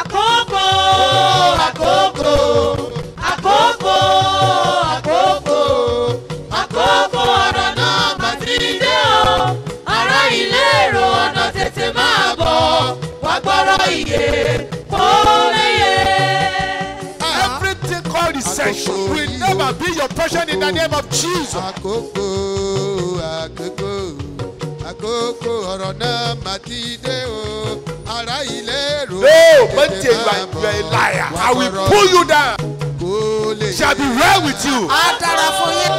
àkókò. Àkókò. Àkókò. Àkókò. Àkókò. Ọ̀rọ̀ náà mà ti dé o. Ará ilé èrò ọ̀nà tètè máa bọ̀. Wá gbọ́rọ̀ iye. Kó léye. Everything called recession will never be your portion in the name of Jesus. àkókò. Àkókò àkókò ọ̀rọ̀ náà mà ti dé o ará ilé èrò. No, but you are you are a liar. I will pull you down. Shall be well with you. á dára fún yín.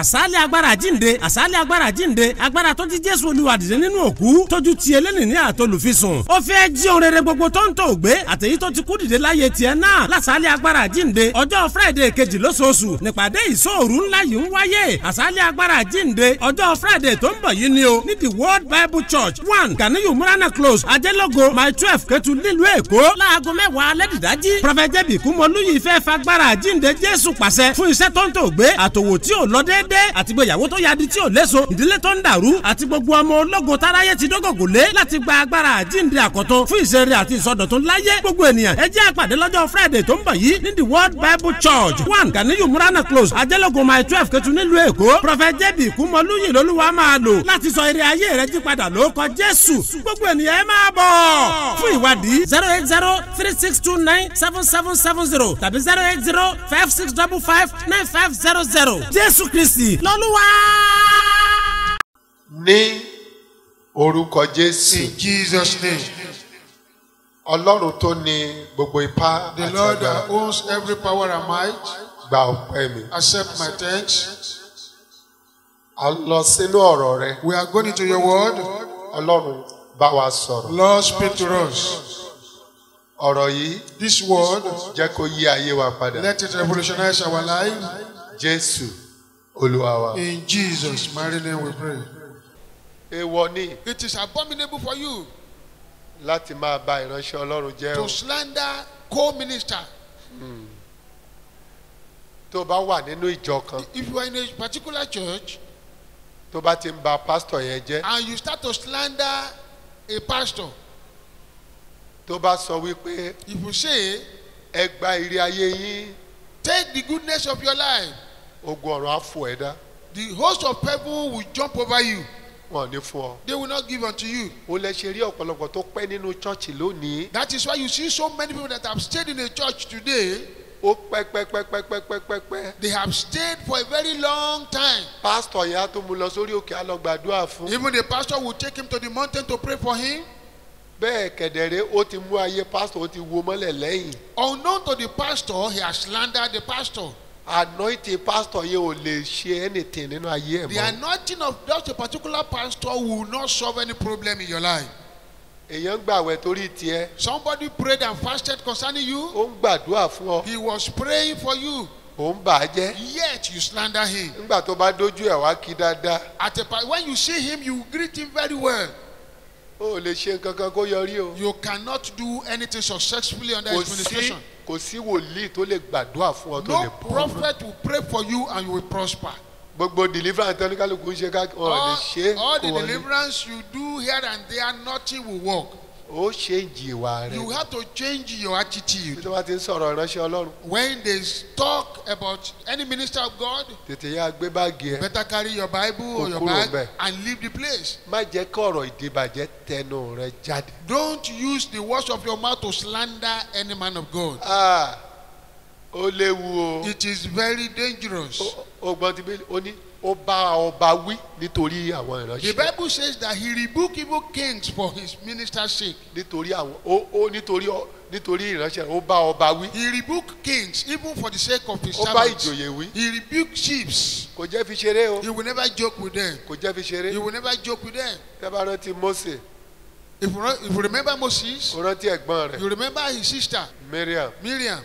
Àsálẹ̀ agbára jíǹde àsálẹ̀ agbára jíǹde agbára tó ti jésù olúwa dìde nínú òkú tójú ti eléni ní àtolùfisùn. Ó fẹ́ jí ohun rere gbogbo tó ń tó gbé àtẹ̀yí tó ti kú dìde láyé tiẹ̀ náà. Lásálẹ̀ agbára jíǹde ọjọ́ friday kejì lóṣooṣù nípàdé ìṣòru ńlá yìí ń wáyé. Àsálẹ̀ agbára jíǹde ọjọ́ friday tó ń bọ̀ yìí ni o ní the world bible church one ganiyu murana close ajẹ́lógo my twelve kẹtù nílùú èkó. Láago mẹ́wàá alẹ́dìdájí prophet jẹ́bi kúmọ̀lúyì fẹ́ fagbára jíǹde jésù pàṣẹ fún iṣẹ́ tó ń tó gbé àtòwò tí ò lọ déédé àti gbéyàwó tó yadi tí ò léso ìdílé tó ń dàrú àti gbogbo ọmọ ológun táráyé ti dógògò lé láti gba agbára àjíǹde àkọ́tún fún ìṣeré àti ìsọdọ̀tun láyé. Gbogbo ènìyàn ẹ jẹ́ àpàdé lọ́jọ́ friday tó ń bọ̀ yìí ní the world bible church one ganiyu murana close ajẹ́lógún my twelve kẹtù nílùú èkó. Prophet jẹ́bi kúmọ̀lúyì lolúwa máa lò láti sọ eré ayé rẹ jí padà lórúkọ jésù. Gbogbo ènìyàn ẹ máa bọ̀ fún ìwádìí zero eight zero three six two nine seven seven seven zero tàbí zero eight zero five six double five nine five zero zero. Jésù kristi lọ́lúwa. Ní orúkọ Jésù, In Jesus' name, Ọlọ́run tó ní gbogbo ipá the àti Lord that agbára owns every power and might, gba ọpẹ́ mi. accept my thanks. A lọ sínú ọ̀rọ̀ rẹ. We are going into your word. Ọlọ́run bá wa sọ̀rọ̀. Lord, speak to us. Ọ̀rọ̀ yìí This word, jẹ́ kó yí ayé wa padà. let it revolutionize our life. Jésù Olúwa wa. In Jesus' mighty name we pray. Èèwọ̀ ni It is abominable for you láti máa bá ìránṣẹ́ Ọlọ́run jẹ́ o. to slander co-minister. Tó bá wà nínú ìjọ kan, If you are in a particular church tó bá ti ń ba pásítọ̀ yẹn jẹ́, and you start to slander a pastor, tó bá sọ wípé if you say, ẹ gba ìrì ayé yín, take the goodness of your life, ogun ọ̀run á fò ẹ́ dá. the host of heaven will jump over you. Wọ́n ò ní fún ọ. They will not give unto you. ó lè ṣe rí ọ̀pọ̀lọpọ̀ tó pẹ́ nínú chọ́ọ̀chì lónìí That is why you see so many people that have stayed in a church today. ó pẹ́ pẹ́ pẹ́ pẹ́ pẹ́ pẹ́ pẹ́ pẹ́ They have stayed for a very long time. pásítọ̀ yẹn á tó mú lọ sórí òkè á lọ gbàdúrà fún Even the pastor will take him to the mountain to pray for him. bẹ́ẹ̀ kẹ̀dẹ̀rẹ́ ó ti mú ayé pásítọ̀ ó ti wo mọ́lẹ̀ lẹ́yìn Unknown to the pastor, he has slandered the pastor. Anointing pásítọ̀ yẹn ò lè ṣe anything nínú ayé ẹ̀ The mọ́ anointing of just a particular pastor will not solve any problem in your life. èèyàn ń gbàwẹ̀ torí tiẹ̀ Somebody prayed and fasted concerning you. ó ń gbàdúrà fún ọ He was praying for you, ó ń bà á jẹ́ yet you slander him. nígbà tó bá dójú ẹ̀ wá kí dáadáa At a, pa- when you see him, you greet him very well. ó lè ṣe nǹkan kan kó yọrí o You cannot do anything successfully under kò his sí ministration. Kò sí wòlíì tó lè gbàdúrà fún ọ tó No lè bọ́ prophet will pray for you and you will prosper. gbogbo deliverance tó ní kálukú ṣe ká wọn lè ṣe all the deliverance you do here and there, nothing will work. Ó ṣe ń jì ìwà rẹ You have to change your bí attitude. tó bá ti ń sọ̀rọ̀ ìránṣẹ́ ọlọ́run When they talk about any minister of God, tètè yá gbé báàgì ẹ better carry your Bible or your bag and leave the place. má jẹ́ kí ọ̀rọ̀ ìdìbàjẹ́ tẹnu rẹ jáde. Don't use the words of your mouth to slander any man of God. Ah, ó léwu o It is very dangerous. Ó gbọ́n ti bí ó ní ó bá ọba wí nítorí àwọn The ìránṣẹ́ Bible says that he rebuked evil kings for his minister's sake. nítorí àwọn ó ó nítorí nítorí ìránṣẹ́ ó bá ọba wí He rebuked kings even for the sake of his ó bá servants. ìjòyè wí He rebuked chiefs. kò jẹ́ fi ṣeré o He will never joke with them. kò jẹ́ fi ṣeré He will never joke with them. tẹ́ bá rántí Mósè If you, remember Moses, ó rántí ẹ̀gbọ́n rẹ̀ you remember his sister Miriam Miriam.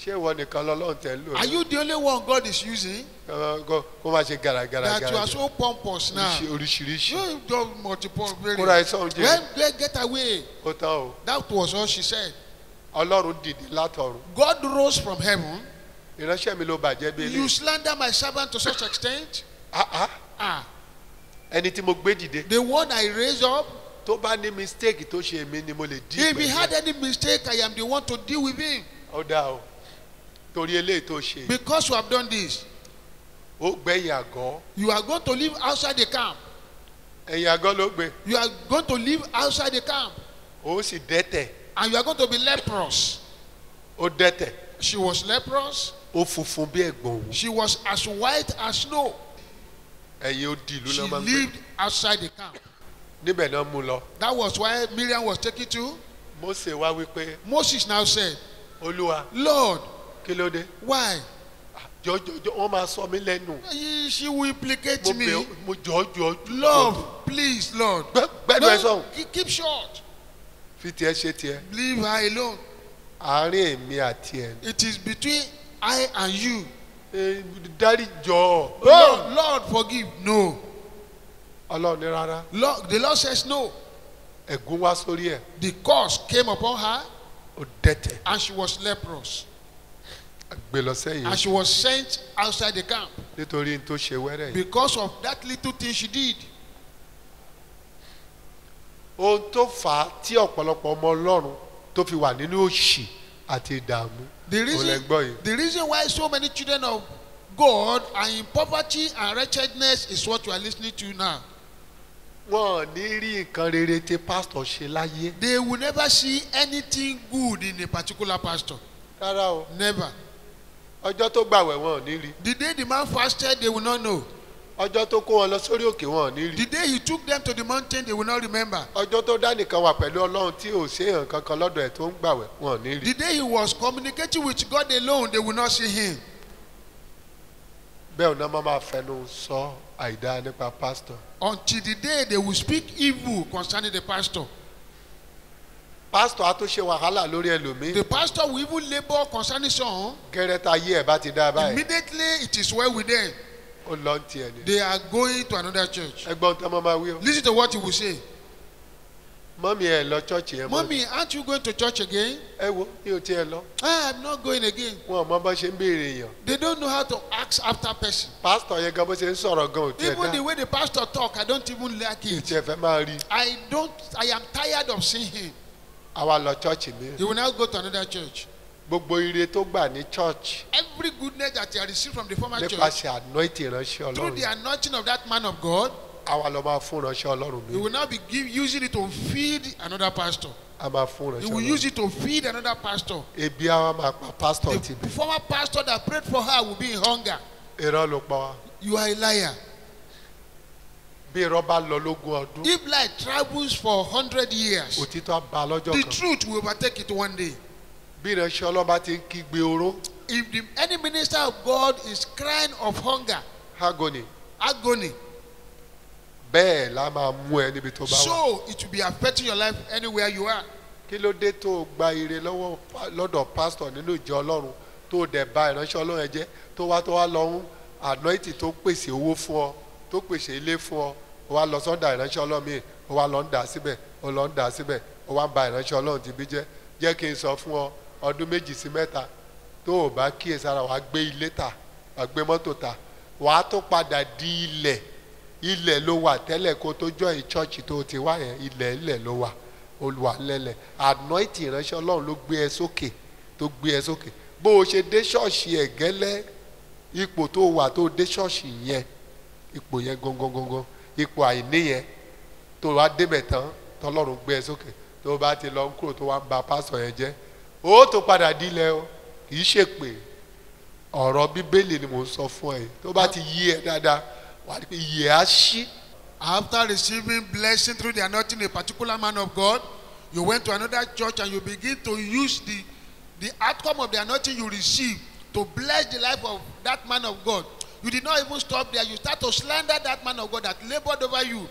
Ṣé ìwọ nìkan lọ́lọ́run tẹ̀ ń lò Are you the only one God is using Kó- kó kó má ṣe gàràgàrà that you are gàràgàrà so pompous now? oríṣiríṣi You don't multiple. Very. kóra ẹ sọ̀hún jẹ́ When they get away, ó tán o that was all she said. ọlọ́run dìde látọ̀run God rose from heaven ìránṣẹ́ mi ló bàjẹ́ bí You slander my servant to such extent. Ah, ah. Ah, ẹni tí mo gbé dìde the one I raised up. tó bá ní mistake tó ṣe èmi ni mo lè dí If he had any mistake, I am the one to deal with him. ó dáa o torí eléyìí tó ṣe Because you have done this, ó gbẹ̀yìn àgọ́ you are going to live outside the camp. ẹ̀yìn àgọ́ ló gbé You are going to live outside the camp. ó sì dẹ́tẹ̀ And you are going to be leprous. ó dẹ́tẹ̀ She was leprous. ó funfun bí ẹ̀gbọ̀n She was as white as snow. ẹ̀yìn ó di ìlú She náà máa ń gbé lived outside the camp. níbẹ̀ náà mú lọ That was why Miriam was taken to. Mósè wá wípé Moses now said, olúwa Lord, kí ló dé why? jọjọjọ wọ́n máa sọ mí lẹ́nu She will implicate me. mo jọjọ Love, please, Lord. gbẹ́nu ẹ sọ̀hún ke- keep short. fi tiẹ̀ ṣe tiẹ̀ Leave her alone. àárín èmi àti ẹ̀ It is between I and you. dárí jọ Lord, Lord, forgive. No. ọlọ́run ní rárá Lord, the Lord says no. ẹ̀gún wá sórí ẹ̀ The curse came upon her ó dẹ́tẹ̀ and she was leprous. Gbé lọ sẹ́yìn And she was sent outside the camp nítorí n tó ṣe wẹ́rẹ́ yìí because of that little thing she did. ohun tó fà á tí ọ̀pọ̀lọpọ̀ ọmọ ọlọ́run tó fi wà nínú òṣì àti ìdààmú The reason, the reason why so many children of God are in poverty and wretchedness is what you are listening to now. wọn ò ní rí nǹkan rere tí pásítọ̀ ṣe láyé They will never see anything good in a particular pastor. rárá o Never. Ọjọ́ tó gbàwẹ̀ wọn ò ní rí The day the man fasted, they will not know. ọjọ́ tó kó wọn lọ sórí òkè wọn ò ní rí The day he took them to the mountain, they will not remember. ọjọ́ tó dá nìkan wà pẹ̀lú ọlọ́run tí ò ṣe èèyàn kankan lọ́dọ̀ ẹ̀ tó ń gbàwẹ̀ wọn ò ní rí The day he was communicating with God alone, they will not see him. bẹ́ẹ̀ ọ̀nà máa máa fẹnu sọ àìdá nípa pásítọ̀ Until the day they will speak evil concerning the pastor. Pásítọ̀ á tó ṣe wàhálà lórí ẹlòmíì The pastor will even labor concerning some. gẹ́rẹ́ta ayé ẹ̀ bá ti dá báyìí Immediately it is well with them. ó lọ ń tiẹ̀ ni They are going to another church. ẹgbọ́n tó máa máa wí o Listen to what he will say. mọ́mí ẹ̀ lọ chọ́ọ̀chì yẹn mọ́ Mommy, aren't you going to church again? ẹ wo mi ò tiẹ̀ lọ Ah, I'm not going again. wọn ò mọ bó ṣe ń béèrè èèyàn They don't know how to ask after person. pásítọ̀ yẹn gan bó ṣe ń sọ̀rọ̀ gan ò tiẹ̀ Even the dá way the pastor talk, I don't even like it. tiẹ̀ fẹ́ máa rí I don't. I am tired of seeing him. Àwa lọ chọ́ọ̀chì mi He will now go to another church. gbogbo ire tó gbà ní church Every goodness that he had received from the former church nípasẹ̀ anointing ìránṣẹ́ through ọlọ́run the anointing of that man of God, àwa lọ máa fún ìránṣẹ́ ọlọ́run he mi will now be give, using it to feed another pastor. a máa fún He ìránṣẹ́ will ọlọ́run use it to feed another pastor. ebi àwa máa pa pásítọ̀ ti The bẹ̀ former pastor that prayed for her will be in hunger. irọ́ ló pa wá You are a liar. Bí irọ́ bá lọ lógún ọdún. If light travels for hundred years, òtítọ́ á ba lọ́jọ́ the kan. truth will overtake it one day. bí ìránṣẹ́ ọlọ́run bá ti ń kígbe oró. If the, any minister of God is crying of hunger, agony. agony, bẹ́ẹ̀ la máa mú ẹ níbi tó bá wà. so it will be affecting your life anywhere you are. kí ló dé tó o gba ire lọ́wọ́ lọ́dọ̀ pásítọ̀ nínú ìjọ ọlọ́run tó o dẹ̀ ba ìránṣẹ́ ọlọ́run ẹ jẹ́ tó wá tó wá lọ ń anointing tó pèsè owó fún ọ tó pèsè ilé fún ọ o wá lọ sọ́dà ìránṣẹ́ ọlọ́run mi o wá lọ ń dà síbẹ̀ o lọ ń dà síbẹ̀ o wá ń ba ìránṣẹ́ ọlọ́run ti bí jẹ́. Jẹ́ kí n sọ fún ọ ọdún méjì sí mẹ́ta tó o bá kíyèsára wàá gbé ilé tà wàá gbé mọ́tò tà wàá tó padà di ilẹ̀. Ilẹ̀ ló wà tẹ́lẹ̀ kó tó join church tó ti wá yẹn ilẹ̀ ilẹ̀ ló wà. Olùwà lẹ́lẹ̀. Anointing ìránṣẹ́ ọlọ́run ló gbé ẹ sókè tó gbé ẹ sókè. Bó o ṣe dé ṣọ́ọ̀ṣì ẹ̀ ipò tó wà tó dé ṣọ́ọ̀ṣì yẹn ipò yẹn gangan ipò àìní yẹn tó wá débẹ̀ tán tọ́lọ́run gbé ẹ sókè tó bá ti lọ kúrò tó wá ń ba pásọ̀ yẹn jẹ́. Ó tó padà dílẹ̀ o kì í ṣèpè. Ọ̀rọ̀ bíbélì ni mò ń sọ fún ẹ. Tó bá ti yí ẹ dáadáa wà á pé yẹ á ṣí. After receiving blessing through the anointing a particular man of God, you went to another church and you begin to use the, the outcome of the anointing you received to bless the life of that man of God. You did not even stop there. You start to slander that man of God that labored over you.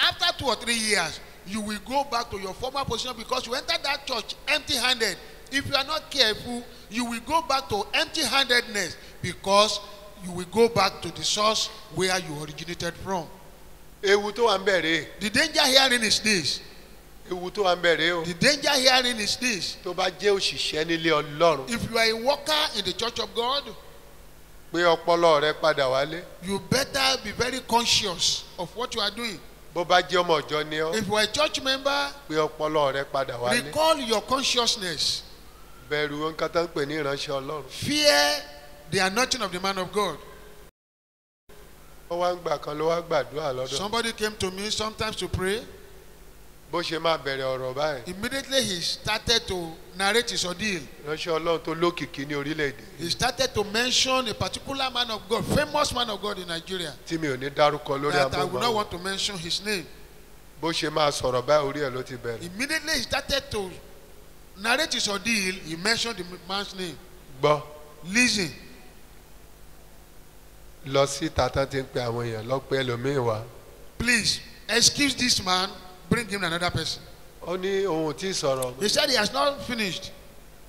After two or three years, you will go back to your former position because you entered that church empty handed. If you are not careful, you will go back to empty handedness because you will go back to the source where you originated from. ewu tó wà ń bẹ̀rẹ̀ The danger herein is this ewu tó wà ń bẹ̀rẹ̀ o The danger herein is this. tó bá jẹ́ òṣìṣẹ́ nílé ọlọ́run If you are a worker in the church of God, pé ọpọlọ rẹ padà wálé you better be very conscious of what you are doing. bó bá jẹ́ ọmọ ọjọ́ ni ọ́ If you are a church member, pé ọpọlọ rẹ padà wálé recall your consciousness. bẹ̀rù nǹkan tó ń pè ní ìránṣẹ́ ọlọ́run Fear the anointing of the man of God. ó wá ń gbà kan ló wá gbàdúrà lọ́dọ̀ Somebody came to me sometimes to pray. Bó ṣe máa bẹ̀rẹ̀ ọ̀rọ̀ báyìí. Immediately he started to narrate his ordeal. ìránṣẹ́ ọlọ́run tó lókìkí ní orílẹ̀-èdè. He started to mention a particular man of God, famous man of God in Nigeria, tí mi ò ní dárúkọ lórí that I would not want to mention his name. bó ṣe máa sọ̀rọ̀ báyìí orí ẹ̀ ló ti bẹ̀rẹ̀. Immediately he started to narrate his ordeal, he mentioned the man's name. gbọ́. Listen, lọ sí tata tí ń pe àwọn èèyàn lọ́pẹ́ ẹlòmíín wá. Please excuse this man, bring him another person. ó ní ohun tí sọ̀rọ̀ He said he has not finished.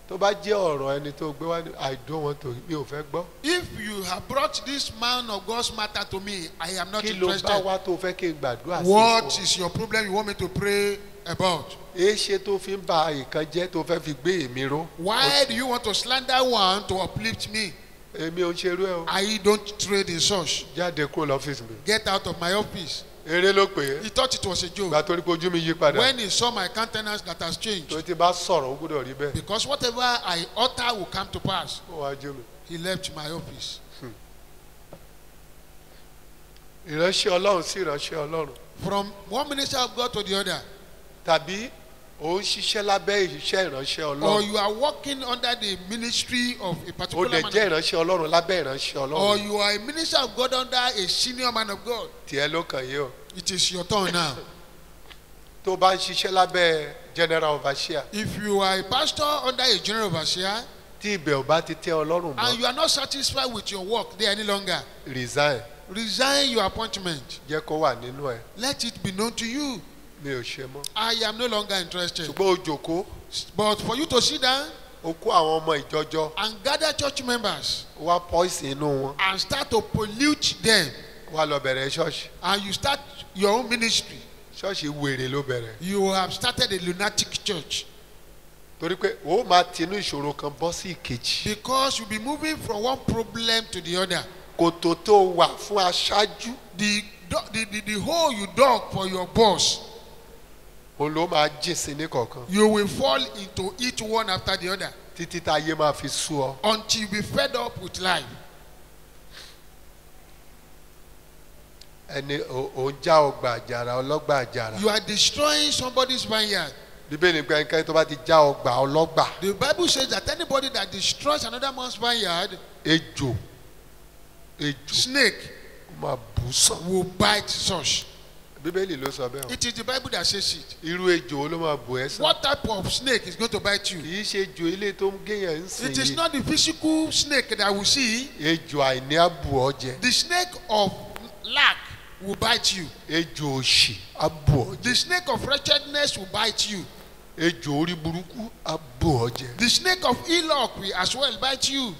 tó bá jẹ́ ọ̀rọ̀ ẹni tó gbé wá ní i don't want to mi ò fẹ́ gbọ́ If you have brought this man of God's matter to me, I am not kí ló bá interested. wá tó fẹ́ kí n gbàdúrà sí What fún ọ? is your problem you want me to pray about? èé ṣe tó fi ń ba ìkan jẹ́ tó fẹ́ fi gbé èmi ró Why do you want to slander one to uplift me? èmi ò ń ṣerú ẹ o I don't trade in such. jáde kúrò lọ́fíìsì mi Get out of my office. Eré ló pè é He thought it was a joke. gba torí pé ojú mi yí padà When he saw my countenance that has changed, tó ti bá sọ̀rọ̀ ó gbọ́dọ̀ rí bẹ́ẹ̀ because whatever I utter will come to pass, ó wá jú mi. he left my office. ìránṣẹ́ ọlọ́run sí ìránṣẹ́ ọlọ́run From one minister of God to the other, tàbí ò ń ṣiṣẹ́ lábẹ́ ìṣiṣẹ́ ìránṣẹ́ or ọlọ́run you are working under the ministry of a particular man, jẹ́ ìránṣẹ́ ọlọ́run lábẹ́ ìránṣẹ́ or ọlọ́run you are a minister of God under a senior man of God. tiẹ̀ ló kàn yé o It is your turn now. tó bá ń ṣiṣẹ́ lábẹ́ general overseer If you are a pastor under a general overseer tí ibẹ̀ ò bá ti tẹ́ ọlọ́run and mọ́ you are not satisfied with your work there any longer, resign resign your appointment. jẹ́ kó wà nínú ẹ̀ Let it be known to you. Mi ò ṣe mọ́. I am no longer interested. ṣùgbọ́n o jòkó But for you to sit down o kó àwọn ọmọ ìjọjọ. and gather church members wá pọ́ìsì inú wọn. and start to pollute them. Wá lọ bẹ̀rẹ̀ ṣọ́ọ̀ṣì and you start your own ministry, ṣọ́ọ̀ṣì wèrè ló bẹ̀rẹ̀. You have started a lunatic church. Torí pé o máa tinú ìṣòro kan bọ́ sí ìkejì. Because you'll be moving from one problem to the other. kòtò tó wà fún aṣáájú. The, the, the hole you dug for your boss, òun ló máa jìn sí ní kọ̀ọ̀kan you will fall into each one after the other títí táyé máa fi sú ọ until you be fed up with life. ẹni ò- ò ń já ọgbà àjàrà ọlọ́gbà àjàrà You are destroying somebody's vineyard. bíbélì pé ẹnikẹ́ni tó bá ti já ọgbà ọlọ́gbà The Bible says that anybody that destroys another man's vineyard, ejò ejò snake ó máa bù sàn will bite such. Bíbélì ló sọ bẹ́ẹ̀ o It is the Bible that says it. irú ejò wo ló máa bù ẹ́ sàn What type of snake is going to bite you? kì í ṣe ejò ilé tó ń géyàn ń sìn It is not the physical snake that we see. ejò àìní àbù ọ jẹ The snake of lack will bite you. ejò òṣì àbù ọ jẹ The snake of wretchedness will bite you. ejò orí burúkú àbù ọ jẹ The snake of ill luck will as well bite you.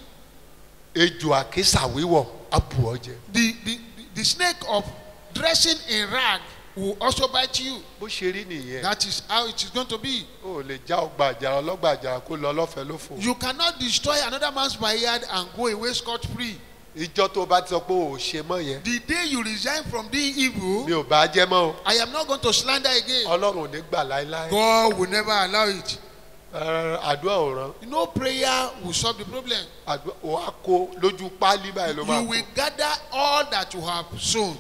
ejò àkísà wíwọ̀ àbù ọ jẹ The, the, the snake of dressing in rag will also bite you. bó ṣe rí nìyẹn That is how it is going to be. o lè já ọgbà àjàrà ọlọ́gbà àjàrà kó lọ lọ́fẹ̀ẹ́ lófò You cannot destroy another man's vineyard and go away scot free. ìjọ tó bá ti sọ pé o ò ṣe mọ́ yẹn The day you resign from being evil, mi ò bá jẹ́ mọ́ o I am not going to slander again. ọlọ́run ò ní gbà láéláé God will never allow it. Àdúrà ò rán No prayer will solve the problem. àdúrà ò á kó lójú páálí báyìí ló máa You kó will gather all that you have sown.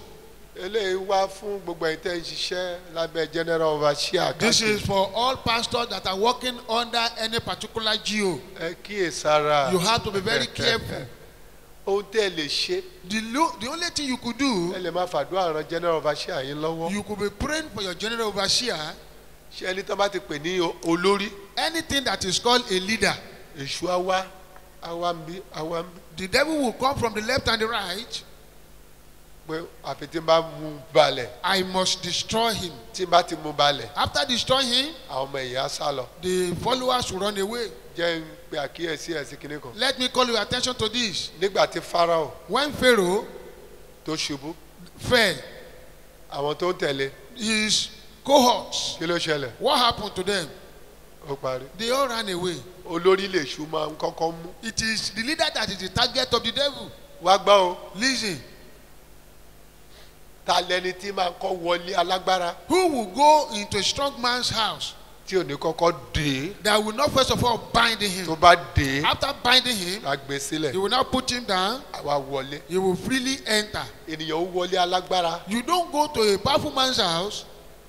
Eléyìí wá fún gbogbo ẹ̀yin tẹ́ ń ṣiṣẹ́ lábẹ́ general overseer This is for all pastors that are working under any particular GO. ẹ kíyèsára You have to be very careful. ohun tẹ́ ẹ lè ṣe The, lo- the only thing you could ẹ do, lè máa fàdúrà ran general overseer yín lọ́wọ́ you could be praying for your general overseer. ṣé ẹni tó bá ti pè ní olórí Anything that is called a leader, èṣù àwa àwa ń bí àwa ń bí the devil will come from the left and the right. Pé àfi tí n bá mú balẹ̀ I must destroy him. tí n bá ti mú balẹ̀ After destroying him, àwọn ọmọ ìyá sá lọ the followers will run away. jẹ́ ń pe àkíyèsí ẹ̀sìn kìnìún kan Let me call your attention to this. nígbà tí Fáráò When Pharaoh tó ṣubú fell, àwọn tó ń tẹ̀lé his cohorts. kí ló ṣẹlẹ̀ What happened to them? ó parí They all ran away. olórí lè ṣú máa ń kọ́kọ́ mú It is the leader that is the target of the devil. wá gbọ́ o Listen, ta lẹni tí máa ń kọ́ wọlé alágbára who will go into a strong man's house tí ò ní kọ́kọ́ dé that will not first of all bind tó him? bá dé After binding him, la gbé sílẹ̀ he will now put him down. àwa wọlé He will freely enter. ènìyàn ó wọlé alágbára You don't go to a powerful man's house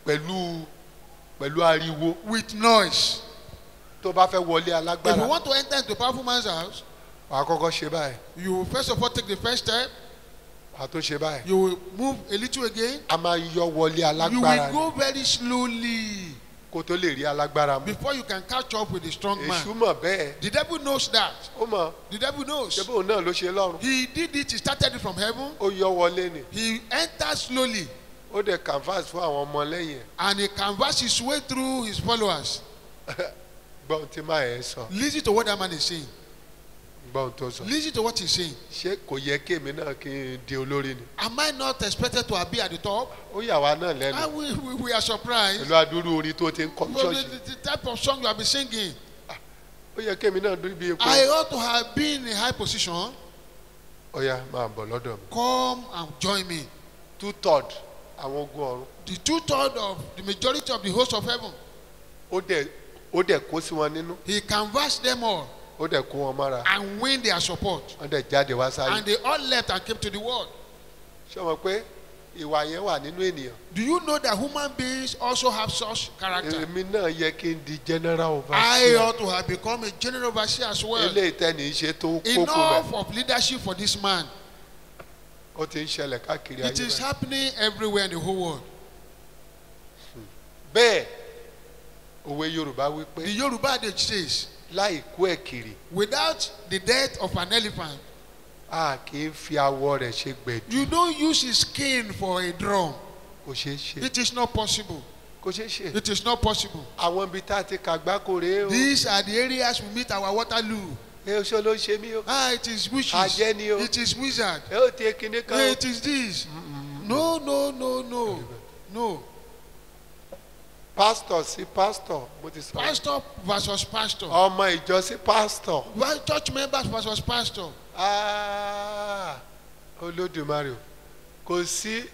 pẹ̀lú pẹ̀lú ariwo with noise. tó bá fẹ́ wọlé If you alágbára want to enter into a powerful man's house, wàá kọ́kọ́ ṣe báyìí you first of all take the first step. Wàá tó ṣe báyìí You will move a little again. a máa yọ wọlé You alágbára will go very slowly kó tó lè rí alágbára mú before you can catch up with the strong èṣù man. mọ̀ bẹ́ẹ̀ The devil knows that. ó mọ̀ The devil knows. ṣé bóun náà ló ṣe lọ́rùn He did it. He started it from heaven. ó yọ wọlé ni He entered slowly ó dẹ̀ canvas fún àwọn ọmọ lẹ́yìn and he canvassed his way through his followers. gbọ́n tí máa ẹ̀ sọ Listen to what that man is saying. Gbọ́n tó sọ Listen to what he's saying. ṣé kò yẹ kí èmi náà kí n di olórí ni Am I not expected to be at the top? ó yà wá náà lẹ́nu And we, we, we are surprised. pẹ̀lú adúrú orin tó ti ń kọ́ ṣọ́ọ̀ṣì the, the type of song you have been singing. ó yẹ kí èmi náà dúró bí epo I ought to have been in high position. yá máa bọ̀ lọ́dọ̀ mi Come and join me. two third àwọn ogun ọ̀run The two thirds of the majority of the host of heaven. ó dẹ̀ ó dẹ̀ kó sí wọn nínú He canvassed them all ó dẹ̀ kó wọn mọ́ra and win their support. wọ́n dẹ̀ jáde wá sáyé And they all left and came to the world. ṣé o mọ̀ pé ìwà yẹn wà nínú ènìyàn Do you know that human beings also have such character? èmi náà yẹ kí n di general I overseer ought to have become a general overseer as well. eléyìí tẹ́ni ṣe tó kókó mẹ́ Enough of leadership for this man. ó ti ń ṣẹlẹ̀ káàkiri It ayé is báyìí. happening everywhere in the whole world. bẹ́ẹ̀ òwe yorùbá wí pé The Yoruba adage says, láì kú ẹ̀kìrì without the death of an elephant, a kì í fi awọ rẹ̀ ṣe gbẹ̀dú you don't use his skin for a drum. kò ṣeé ṣe It is not possible. kò ṣeé ṣe It is not possible. àwọn ibi tá a ti kàgbákò rèé o These are the areas we meet our Waterloo. ẹ oṣó ló ṣe mí o Ah, it is witches. Ajẹ́ ni o. It is wizard. ẹ ó ti kinní kan o. It is this. No, no, no, no. No. Pásítọ̀ sí pásítọ̀ mo ti sọ Pastor versus pastor. ọmọ ìjọ sí pásítọ̀ Well, Church members versus pastor. Ah, olódùmarè o kò sí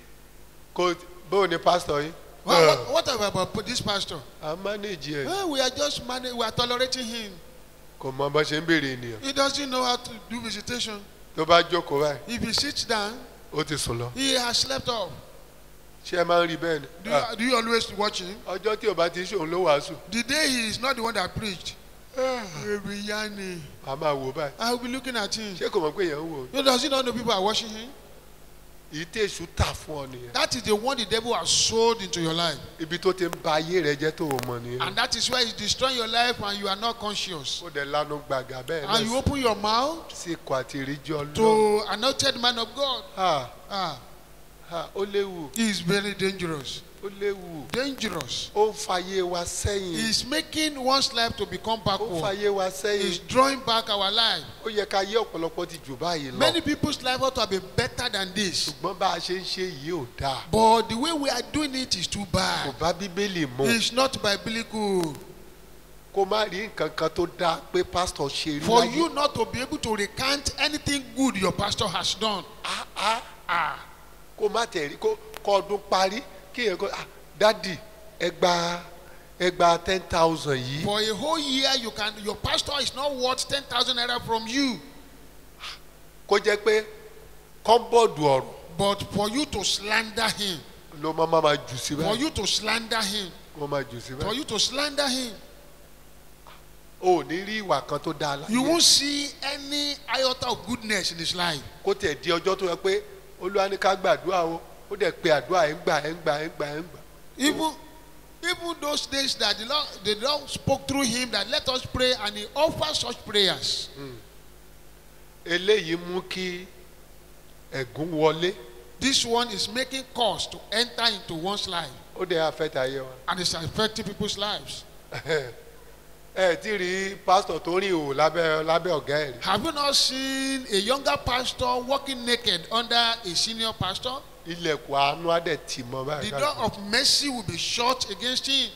kò bóun ni pásítọ̀ yìí What, what, what about this pastor? a mánéjì ẹ̀ Eh, we are just managing, we are tolerating him. kò mọ bó ṣe ń béèrè ènìyàn He doesn't know how to do visitation. tó bá jókòó báyìí If he sits down, ó ti sùn lọ he has slept off. Ṣé ẹ máa ń rí bẹ́ẹ̀ ni Do Ah, you, do you always watch him? ọjọ́ tí ò bá ti ṣòun ló wàásù The day he is not the one that preached. Baby Yanni. a máa wò báyìí I will be looking at him. ṣé kò mọ̀ pé èèyàn ń wò? You does he not know people are watching him? èyí tí èṣù tà fún ọ nìyẹn That is the one the devil has sold into your life. ibi tó ti ń ba ayé rẹ jẹ́ tó o mọ̀ nìyẹn And that is why he's destroying your life and you are not conscious. ó dẹ̀ lanu gbàgà bẹ́ẹ̀ And you open your mouth ikọ̀ àti ìríjú ọlọ́run to anointed man of God. Ah, ha, ó léwu he is very dangerous. ó léwu Dangerous. ó ń fàyè wa sẹ́yìn He's making one's life to become ó ń backward. fàyè wa sẹ́yìn drawing back our life. ó yẹ ká yé ọ̀pọ̀lọpọ̀ ti jù báyìí lọ Many people's life ought to have been better than this. ṣùgbọ́n bá a ṣe ń ṣe yìí ò dáa But the way we are doing it is too kò bad. bá bíbélì mu It's not biblical. kó má rí nǹkan kan tó dáa pé pásítọ̀ ṣe rí For you not to be able to recount anything good your pastor has done. Ah, ah, ah. Kó má tẹ̀ rí kó ọdún parí kí èèyàn kó ah, dádì ẹ gba ẹ gba ten thousand yìí For a whole year, you can your pastor is not worth ten thousand naira from you. kó jẹ́ pé kọ́ńbọ̀dù ọ̀rọ̀ But for you to slander him, ló máa máa jù sí for báyìí you to slander him, kó máa jù sí for báyìí you to slander him, o ò ní rí ìwà kan tó dáa you láyé won't see any iota of goodness in his life. kó tẹ̀ di ọjọ́ tó yẹ pé olúwa ní ká gbàdúrà o. Ó dẹ̀ pe àdúrà ẹ̀ ń gbà ẹ̀ ń gbà ẹ̀ ń gbà ẹ̀ ń gbà. Even even those days that the Lord, the Lord spoke through him that let us pray and he offered such prayers. eléyìí mú kí ẹ̀gún wọlé. This one is making cause to enter into one's life. Ó dẹ̀ àfẹ́tà ayé wa. And it's affecting people's lives. ẹ ti rí pásítọ̀ tó rìn òwò lábẹ́ lábẹ́ ọ̀gá ẹ̀ rí Have you not seen a younger pastor walking naked under a senior pastor? ilẹ̀kùn àánú á dẹ̀ tì mọ́ The báyìí door of mercy will be shut against him.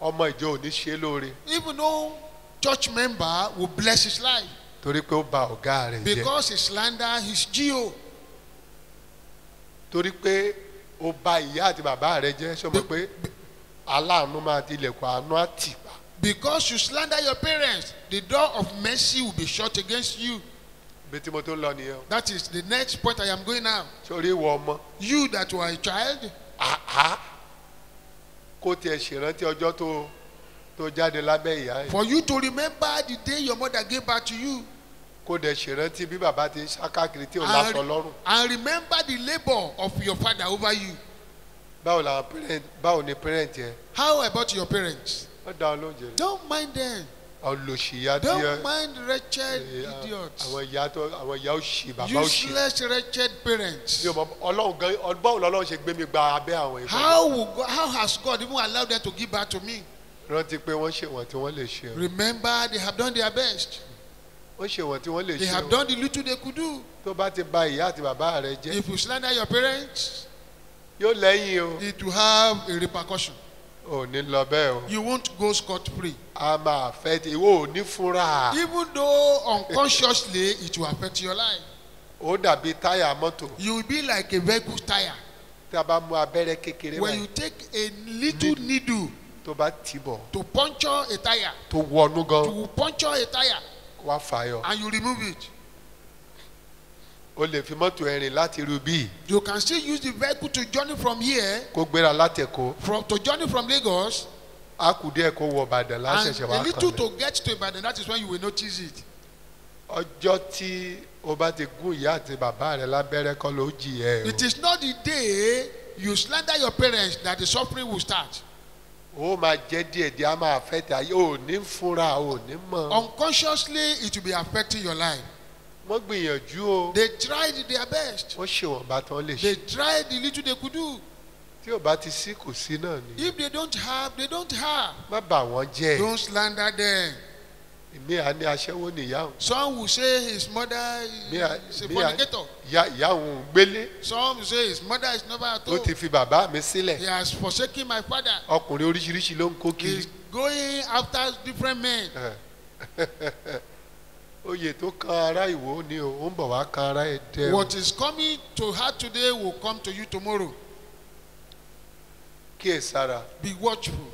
ọmọ ìjọ ò ní ṣe lóore Even though church member will bless his life torí pé ó ba ọ̀gá rẹ̀ jẹ́ because he slander his geo. torí pé ó ba ìyá àti bàbá rẹ̀ jẹ́ sọ ma pé aláàánú máa ti ilẹ̀kùn àánú pa Because you slander your parents, the door of mercy will be shut against you. bí tí mo tó lọ nìyẹn That is the next point I am going now. sórí ìwọ ọmọ You that were a child, kó tiẹ̀ ṣèrántí ọjọ́ tó tó jáde lábẹ́ ìyá yìí for you to remember the day your mother gave birth to you, kó dẹ̀ ṣèrántí bí bàbá ti ń ṣákàkiri tí ò láṣọ lọ́rùn and remember the labor of your father over you. báwo làwọn parent báwo ni parent yẹn How about your parents? Wọ́n dá ọ lóúnjẹ Don't mind them. olùsìyà tí Don't mind wretched ẹ, idiots. àwọn ìyá tó àwọn ìyá òṣì bàbá òṣì Useless, wretched parents. mi ò mọ ọlọ́run gan báwo lọ́lọ́run ṣe gbé mi gba abẹ́ àwọn ìfẹ́ How, will God, how has God even allowed them to give birth to me? rántí pé wọ́n ṣèwọ̀n tí wọ́n lè ṣe. Remember, they have done their best. wọ́n ṣèwọ̀n tí wọ́n lè They ṣe have o. done the little they could do. tó bá ti ba ìyá àti bàbá rẹ jẹ́ If you slander your parents, yóò lẹ́yìn o it will have a repercussion. Ò ní lọ bẹ́ẹ̀ o You won't go scot free. a máa ti ìwọ ò ní fúnra Even though unconsciously it will affect your life. ó dàbí táyà mọ́tò You will be like a vehicle tire. tí a bá mú abẹ́rẹ́ kékeré When báyìí you take a little needle tó bá tì bọ̀ to puncture a tire, tó wọnú gan will puncture a tire wá fàyọ and you remove it. O lè fi mọ́tò ẹ̀rìn láti irú bíi You can still use the vehicle to journey from here, kó gbéra látẹ̀kọ́ from to journey from Lagos, á kù díẹ̀ kó wọ Ìbàdàn and láṣẹ̀ṣẹ̀ a wá little kàn to get to Ibadan. That is when you will notice it. ọjọ́ tí o bá ti gún ìyá àti bàbá rẹ lábẹ́rẹ́ kọ́ ló jì ẹ́ It is not the day you slander your parents that the suffering will start. o ó máa jẹ́ díẹ̀ díẹ̀ á máa tẹ̀ ayé ò ní fúnra ò ní mọ̀ Unconsciously, it will be affecting your life. Wọ́n gbìyànjú o They tried their best. wọ́n ṣèwọ̀nba tán lè They ṣe tried the little they could do. tí ò bá ti sí kò sí náà ni If they don't have, they don't have. má bà wọ́n jẹ́ Don't slander them. èmi à ní aṣẹ́wó nìyá òun Some will say his mother mi is a mi fornicator. ìyá ìyá òun gbélé Some will say his mother is never at ó home. ti fi bàbá mi sílẹ̀ He has forsaken my father. ọkùnrin oríṣiríṣi ló ń kó kiri He's going after different men. oyè tó kan ará ìwò ni o ó ń bọ̀ wá kan ará ẹ̀dẹ́ o What is coming to her today will come to you tomorrow. kíyèsára Be watchful.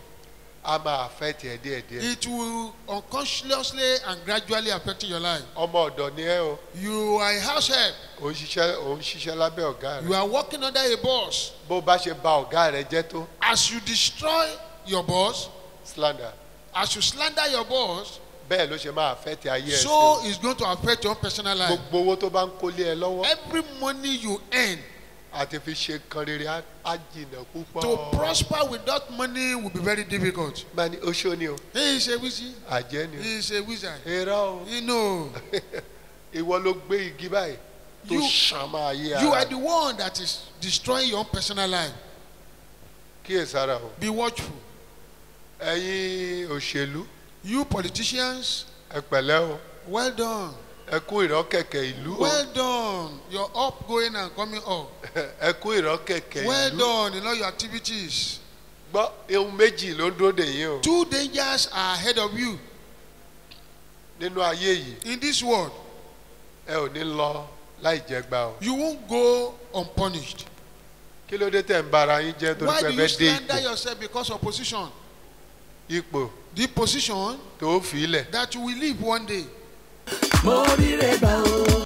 a máa fẹ́ tiẹ̀ díẹ̀ díẹ̀ It will unconsciously and gradually affect your life. ọmọ ọ̀dọ̀ ni ẹ o You are a house help. ò ń ṣiṣẹ́ ò ń ṣiṣẹ́ lábẹ́ ọ̀gá You rẹ are working under a boss. bó bá ṣe ba ọ̀gá rẹ jẹ́ tó As you destroy your boss, slander as you slander your boss, bẹ́ẹ̀ ló ṣe máa ti ayé ẹ so it's going to affect your personal life. gbogbo owó tó bá ń kólé ẹ lọ́wọ́ Every money you earn àti fi ṣe kan rere á jìnnà púpọ̀ to prosper without money will be very difficult. máa ní oṣó ni o He is a wizard. àjẹ́ ni o He is a wizard. irọ́ o You know, ìwọ ló gbé igi báyìí tó You- ṣàn máa yé you ara are the one that is destroying your own personal life. kíyèsára o Be watchful. ẹ̀yin òṣèlú You politicians, ẹ pẹ̀lẹ́ o well done. ẹ kú ìrọ́kẹ̀kẹ̀ ìlú o Well done. You're up, going and coming up. ẹ kú ìrọ́kẹ̀kẹ̀ Well ìlú done in all your activities. gbọ́ ohun méjì ló ń dúró dè yín o Two dangers are ahead of you nínú ayé yìí in this world. ẹ ò ní lọ láì jẹgba o You won't go unpunished. kí ló dé tẹ̀ ń bára yín jẹ́ torí Why pé do you fẹ́ dé slander ipò yourself because of position? ipò The position tó fi ilẹ̀ that you will leave one day.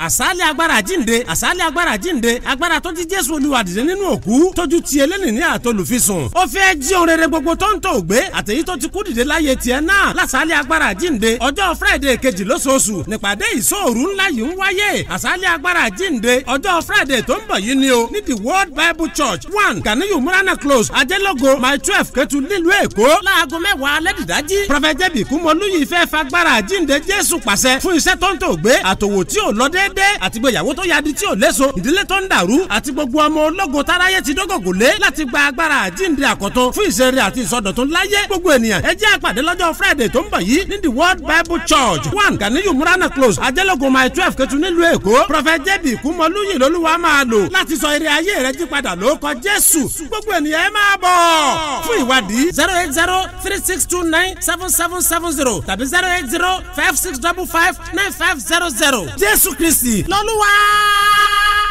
Àsálẹ̀ agbára jíǹde àsálẹ̀ agbára jíǹde agbára tó ti jésù olúwa dìde nínú òkú tójú ti eléni ní àtolùfisùn. Ó fẹ́ jí ohun rere gbogbo tó ń tó gbé àtẹ̀yí tó ti kú dìde láyé tiẹ̀ náà. Lásálẹ̀ agbára jíǹde ọjọ́ friday kejì lóṣooṣù nípàdé ìṣòru ńlá yìí ń wáyé. Àsálẹ̀ agbára jíǹde ọjọ́ friday tó ń bọ̀ yìí ni o ní the world bible church one ganiyu murana close ajẹ́lógo my twelve kẹtù nílùú èkó. Láago mẹ́wàá alẹ́dìdájí prọfẹ̀t jẹ́bi kúmọ̀lú yìí fẹ́ fagbára jíǹde jésù pàṣẹ fún iṣẹ́ tó ń tó gbé àtòwò tí ò lọ déédéé dé àtìgbéyàwó tó yadi tí ò léso ìdílé tó ń dàrú àti gbogbo ọmọ ológo táráyé ti dógògò lé láti gba agbára àjíǹde àkọ́tún fún ìṣeré àti ìsọdọ̀tun láyé. Gbogbo ènìyàn ẹ àpàdé lọ́jọ́ friday tó ń bọ̀ yìí ní the world bible church one ganiyu murana close ajẹ́lógún mile twelve kẹtù nílùú èkó. Prophet jẹ́bi kúmọlúyìn lolúwa máa lò láti sọ eré ayé rẹ jí padà lórúkọ jésù. Gbogbo ènìyàn ẹ máa bọ̀. Fún ìwádìí zero eight zero three six two nine seven seven seven zero tàbí zero eight zero five six double five nine five zero zero jésù kristi lọ́lúwa.